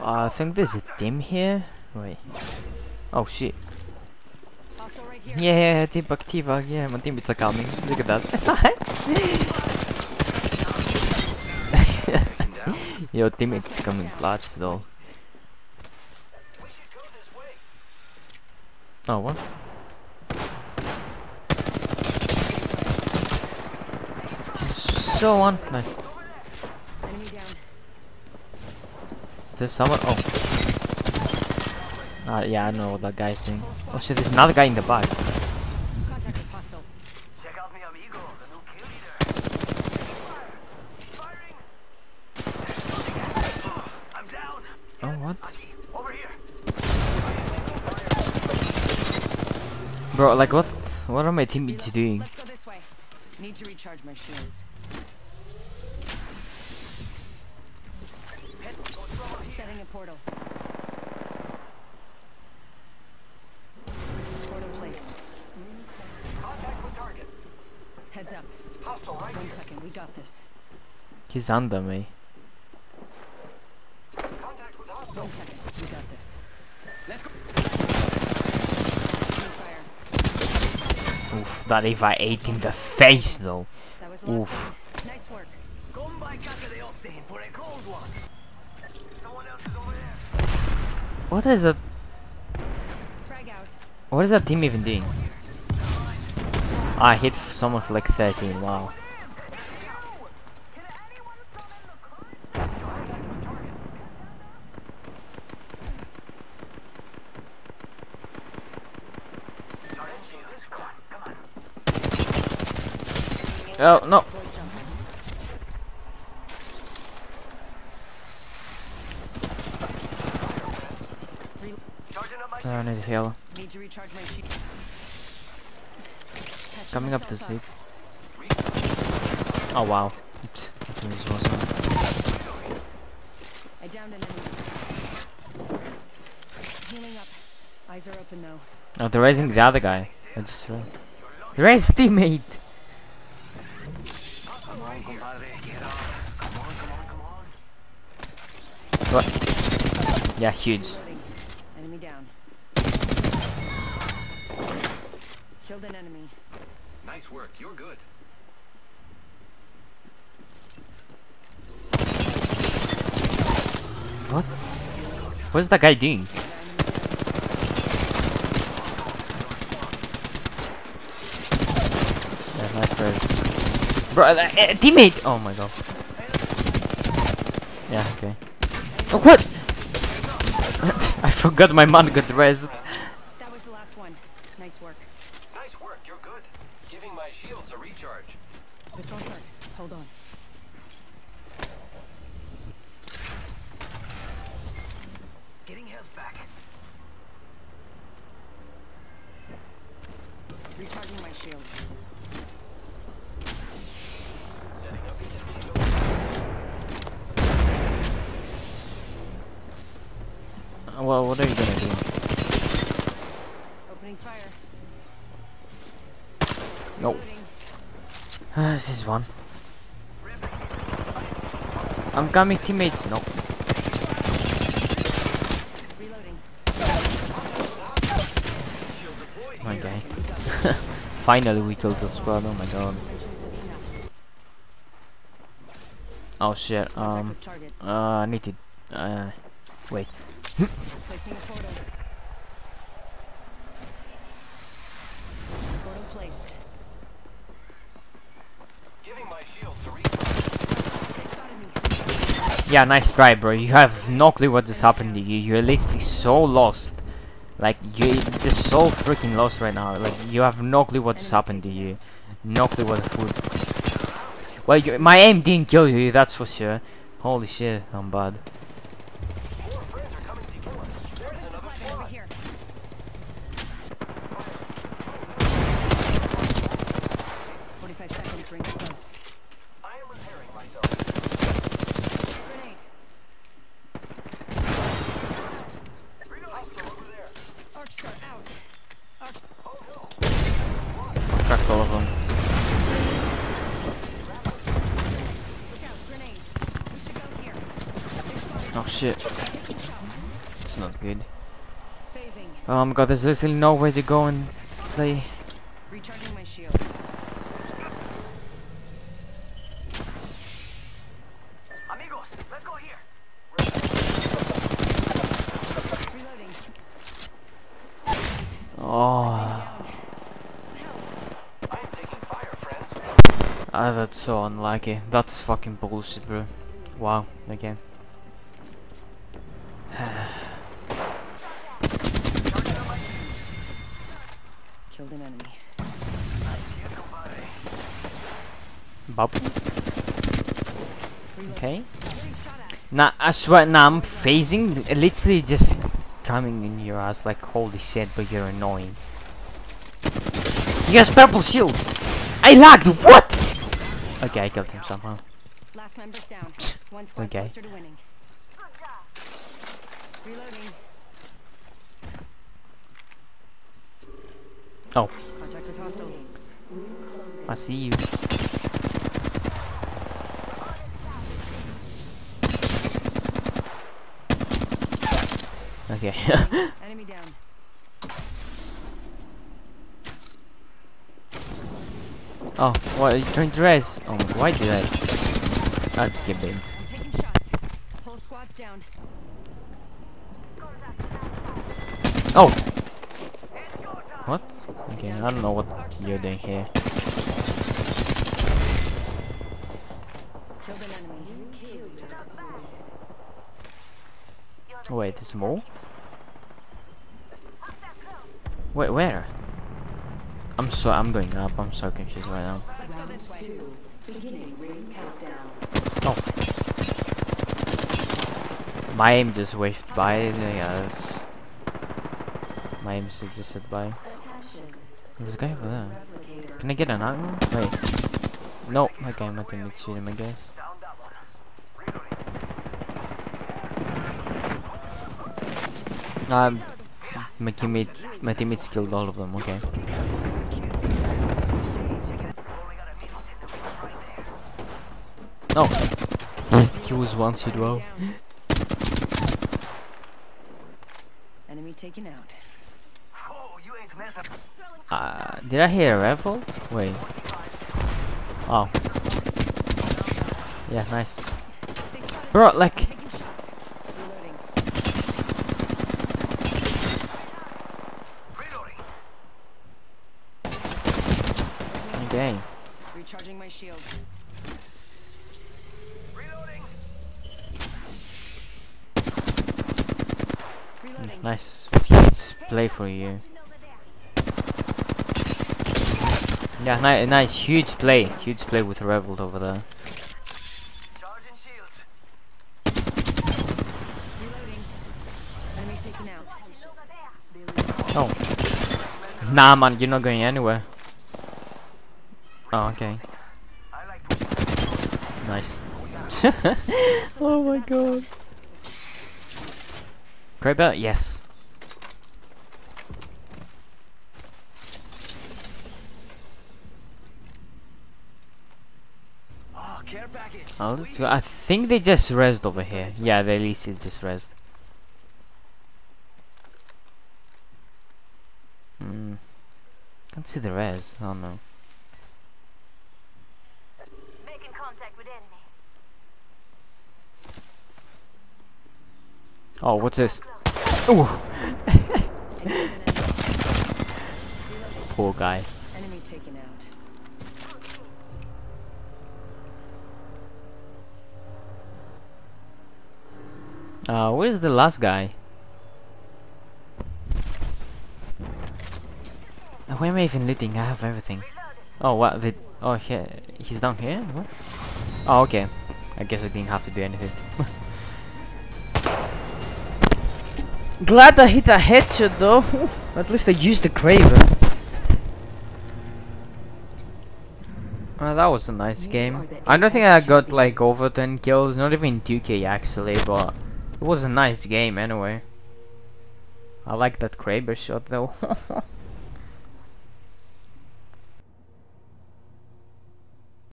Uh, I think there's a dim here. Wait. Oh shit. Yeah, yeah, yeah, teabag, teabag. Yeah, my teammates are coming. Look at that. Your teammates coming clutch though. Oh, what? So one. Nice. Enemy down. Is there someone? Oh. Ah, yeah, I know what that guy's doing. Oh shit, there's another guy in the back. Oh, what? Bro, like, what? What are my teammates doing? Need to recharge my shields. Setting a portal. Portal placed. Contact with target. Heads up. Hostile right One here. second, we got this. He's under me. Contact with hostile. One second, we got this. Let's go. Oof, that if I ate in the face though. That was Oof. Nice work. Come by casa de Octane for a cold one. What is that? What is that team even doing? I hit someone for like 13, wow. Oh, no. Boy jump. Charging up my I need heal. Need to recharge my shield. Patching Coming up the seat. Oh wow. Oops. I think this was one. I downed an enemy. Healing up. Eyes are open though. Oh, they're raising the other guy. I just raised. They raised teammate! Come on, compadre. Get on. Come on, come on, come on. What? Yeah, huge. Killed an enemy. Nice work. You're good. What? What's that guy doing? Yeah, nice raise. Bro, uh, uh, teammate! Oh my god. Yeah, okay. Oh, what? I forgot my man got raised. That was the last one. Nice work. Nice work. You're good. Giving my shields a recharge. This won't hurt. Hold on. Getting health back. Recharging my shields. Setting up your shield. Uh, Well, what are you gonna do? Opening fire. Nope. Reloading. Ah, this is one. I'm coming, teammates. No. Okay. Finally, we killed the squad. Oh my god. Oh shit. Contact Um. with target. Uh, I need to. Uh. Wait. Placing a portal. Portal placed. Giving my shields a recharge. They spotted me. Yeah, nice try, bro. You have no clue what is happening to you. You're literally so lost. Like you're just so freaking lost right now. Like you have no clue what is Enemy happening to you. No clue what food. Well, you, my aim didn't kill you. That's for sure. Holy shit, I'm bad. You. Close. I am repairing myself. Grenade. Hostile over there. Arc star out. Arch. Oh no. Cracked all of them. Look out. Grenade. We should go here. They spotted Oh shit. It's not good. Oh my god, there's literally nowhere to go and play. Recharging my shields. Amigos, let's go here. Reloading. Oh, I am taking fire, friends. ah, that's so unlucky. That's fucking bullshit, bro. Wow, okay. Killed an enemy. Bob. Okay. Nah, I swear, nah, I'm phasing, literally just coming in your ass like holy shit, but you're annoying. He has purple shield! I lagged, what? Okay, I killed him somehow. Last member's down. One Okay. closer to winning. Reloading. Oh, Contact with hostile. I see you. Okay. Enemy down. oh, what? Are you trying to res? Oh, why did I? It. I'm taking shots. Whole squad's down. Oh! What? Okay, I don't know what you're doing here. Wait, there's more? Wait, where? I'm so I'm going up. I'm so confused right now. Oh. My aim just waved by. That's... My aim just said by. There's a guy over there. Can I get an angle? Wait. No, okay, I'm not gonna shoot him, I guess. Um, my teammate, my teammates killed all of them. Okay. Oh, he was one hit well. Enemy taken out. Oh, you ain't messing. Uh, did I hear a rifle? Wait. Oh. Yeah, nice. Bro, like, I'm taking shots. Reloading. Reloading. okay. Recharging my shield. Reloading. Reloading. Nice. Play for you. Yeah, ni nice. Huge play. Huge play with Revolt over there. Charging shields. Reloading. Enemy taken out. Oh. Nah, man, you're not going anywhere. Oh, okay. I like to Nice. oh my god. Kraber? Yes. Oh, care package. Oh, let's. I think they just rest over here. Yeah, they at least it just rezzed. Hmm. Can't see the res. Oh no. Making contact with enemy. Oh, what's this? Ooh. Poor guy. Uh, where's the last guy? Uh, Where am I even looting? I have everything. Oh, what? The, oh, here. He's down here? What? Oh, okay. I guess I didn't have to do anything. Glad I hit a headshot though. At least I used the Kraber. Well, that was a nice game. I don't think I got like over 10 kills, not even 2k actually, but it was a nice game anyway. I like that Kraber shot though.